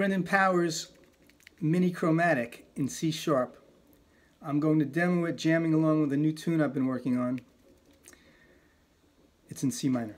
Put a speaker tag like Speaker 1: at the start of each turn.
Speaker 1: Brendan Power's Mini Chromatic in C Sharp. I'm going to demo it jamming along with a new tune I've been working on. It's in C minor.